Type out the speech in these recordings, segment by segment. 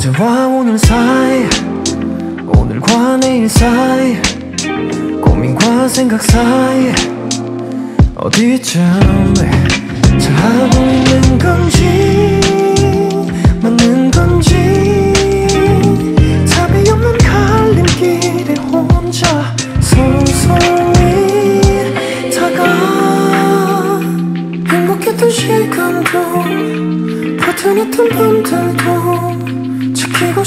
어제와 오늘 사이 오늘과 내일 사이 고민과 생각 사이. 어디쯤 잘하고 있는 건지 맞는 건지. 답이 없는 갈림길에 혼자 서서히 다가 행복했던 시간도 버텨냈던 밤들도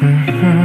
Mm-hmm.